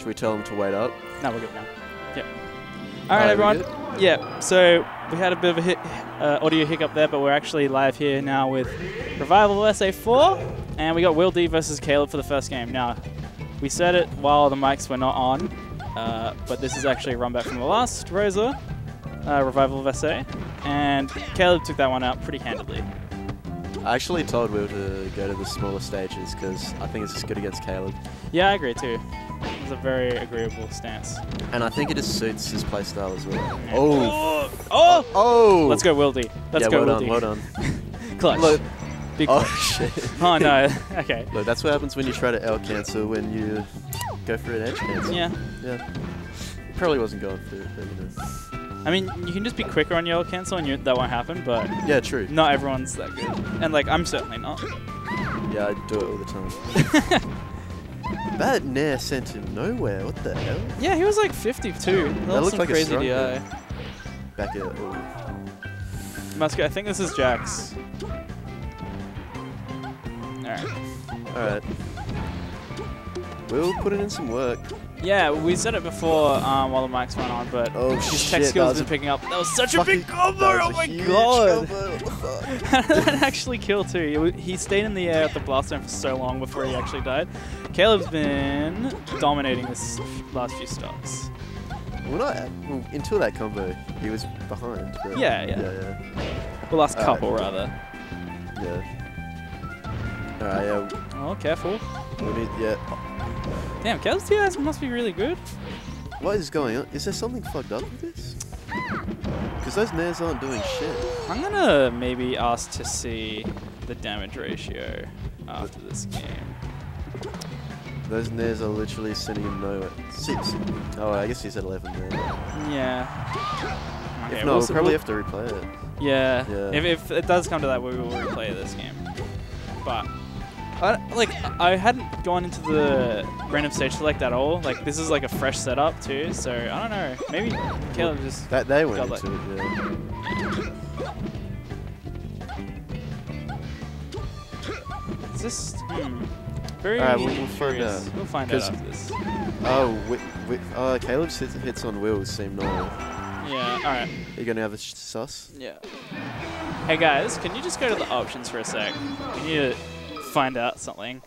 Should we tell them to wait up? No, we're good now. Yep. All right, everyone. good? Yeah. So we had a bit of a hit, uh, audio hiccup there, but we're actually live here now with Revival SA4, and we got Will D versus Caleb for the first game. Now, we said it while the mics were not on, uh, but this is actually a run back from the last Rosa, uh, Revival of SA, and Caleb took that one out pretty handily. I actually told Will to go to the smaller stages because I think it's just good against Caleb. Yeah, I agree too. It's a very agreeable stance. And I think it just suits his playstyle as well. Yeah. Oh. oh! Oh! Oh! Let's go, Will D. Let's yeah, go, well Wildy. done, well done. Clutch. Look. Big Oh, clutch. shit. Oh no. okay. Look, that's what happens when you try to L cancel when you go for an edge cancel. Yeah. Yeah. Probably wasn't going for it, but you know. I mean, you can just be quicker on yellow cancel and you, that won't happen, but Yeah, true. not everyone's that good. And like, I'm certainly not. Yeah, I do it all the time. That Nair sent him nowhere. What the hell? Yeah, he was like 52. That, That some like a crazy strong DI. Back at oh. Musket, I think this is Jax. Alright. Alright. We'll put it in some work. Yeah, we said it before um, while the mics went on, but Oh his shit, tech skills been picking up. That was such a big combo! Oh my god! combo, what the fuck? that actually killed too. He stayed in the air at the blast zone for so long before he actually died. Caleb's been dominating this last few stocks. Well, not at, well, until that combo, he was behind. But Yeah, yeah. Yeah, The last Alright. couple, rather. yeah. yeah. Alright, yeah. Oh, careful. We need, yeah. Damn, Caleb's DIs must be really good. What is going on? Is there something fucked up with this? Because those Nairs aren't doing shit. I'm gonna maybe ask to see the damage ratio after this game. Those Nairs are literally sending him nowhere. Six. Oh, I guess he's at 11 there. Yeah. Okay, if not, we'll we'll probably we'll- have to replay it. Yeah. Yeah. If, if it does come to that, we will replay this game. But, I, like, I hadn't gone into the random stage select at all. Like, this is like a fresh setup too. So I don't know. Maybe Caleb just. That they went into it, yeah. Is this? Hmm. Very. Alright, we'll- we'll find out. We'll find out after this. Oh, wi- wi- uh, Caleb's hits, hits on wheels seem normal. Yeah. All right. Are you gonna have a sus? Yeah. Hey guys, can you just go to the options for a sec? We need to find out something.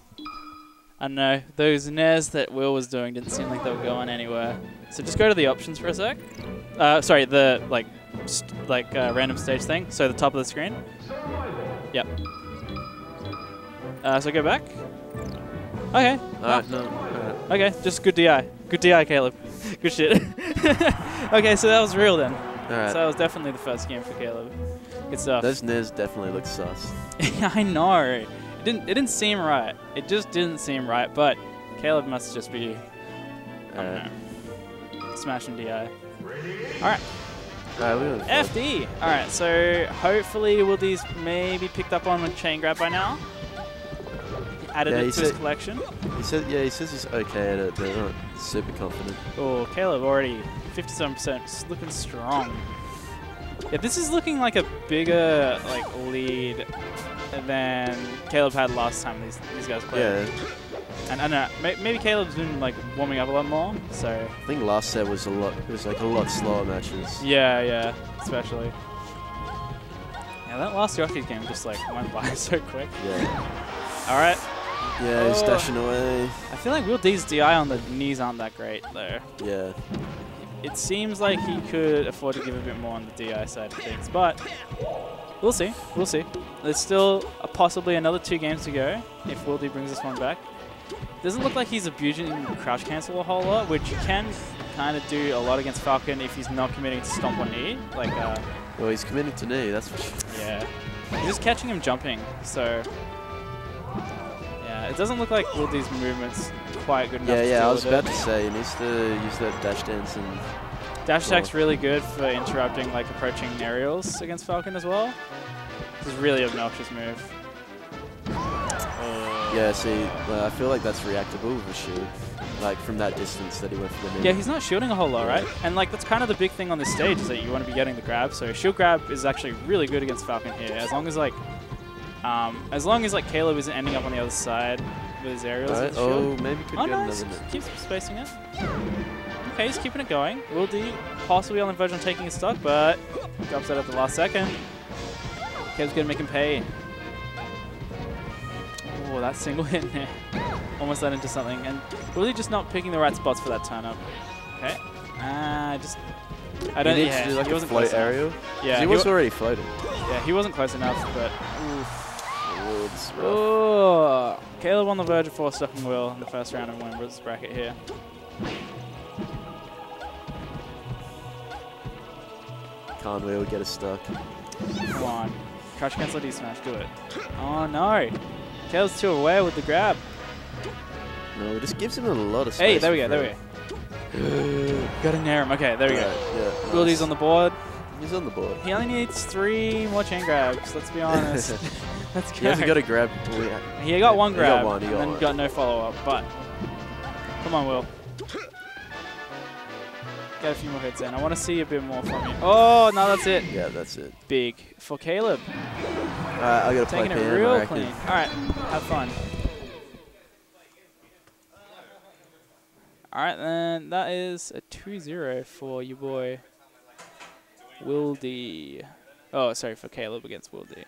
I don't know, those nairs that Will was doing didn't seem like they were going anywhere. So just go to the options for a sec. Uh, sorry, the like, st- like uh, random stage thing. So the top of the screen. Yep. Uh, so go back. Okay. Alright, no. Alright. Okay, just good DI. Good DI, Caleb. Good shit. okay, so that was real then. Alright. So that was definitely the first game for Caleb. Good stuff. Those Nairs definitely look sus. I know. It didn't. It didn't seem right. It just didn't seem right. But Caleb must just be. I don't uh, know. Smashing DI. All right. Alright, uh, FD. All right. So hopefully, will these maybe picked up on with chain grab by now? Added Yeah, it to his collection. He said, yeah, he says he's okay at it, but not super confident. Oh, Caleb already 57%, just looking strong. Yeah, this is looking like a bigger like lead than Caleb had last time these these guys played. Yeah, And I don't know, maybe Caleb's been like warming up a lot more, so I think last set was a lot. It was like a lot slower matches. yeah, yeah, especially. Yeah, that last Rockies game just like went by so quick. Yeah, All right, yeah, he's Oh. dashing away. I feel like Will D's DI on the knees aren't that great though. Yeah, It seems like he could afford to give a bit more on the DI side of things, but we'll see. We'll see. There's still uh, possibly another two games to go if Will D brings this one back. Doesn't look like he's abusing crouch cancel a whole lot, which you can kind of do a lot against Falcon if he's not committing to stomp on knee. Like, uh, well, he's committed to knee. That's for sure. yeah. You're just catching him jumping, so. Yeah, it doesn't look like Will D's movements quite good enough Yeah, yeah. I was about it. to say he needs to use that dash dance and Dash attack's really good for interrupting like approaching aerials against Falcon as well. This is a really obnoxious move. yeah. See, well, I feel like that's reactable with a shield, like from that distance that he went for the. Yeah, he's not shielding a whole lot, right? And like that's kind of the big thing on this stage is that you want to be getting the grab. So shield grab is actually really good against Falcon here, as long as like, um, as long as like Caleb isn't ending up on the other side. with his aerials. Alright, with his shield. oh, maybe could Oh, get nice. another. Keeps spacing it. Okay, he's keeping it going. Will D possibly on the verge of taking his stock, but drops it at the last second. Kev's going to make him pay. Oh, that single hit there. Almost led into something. And really just not picking the right spots for that turn up. Okay. Ah, just... I don't... he yeah, to do like he a wasn't float close enough. Yeah, he he was wa- already floating. Yeah, he wasn't close enough, but... It's. Oh, Caleb on the verge of four stocking Will in the first round of Wimbledon's bracket here. Can't wheel, get us stuck. Come on. Crouch cancel D smash, do it. Oh no. Caleb's too aware with the grab. No, it just gives him a lot of space. Hey, there we go, there we go. Gotta nair him. Okay, there we go. Yeah, Will D's on the board. He's on the board. He only needs three more chain grabs, let's be honest. let's go. He hasn't got a grab. He got one He got grab one, he got and then one. got no follow up, but come on, Will. Get a few more hits in. I want to see a bit more from you. Oh, no, that's it. Yeah, that's it. Big for Caleb. Alright, I gotta play Taking it real clean. All right, have fun. All right, then that is a 2-0 for your boy Will D. Oh, sorry, for Caleb against Will D.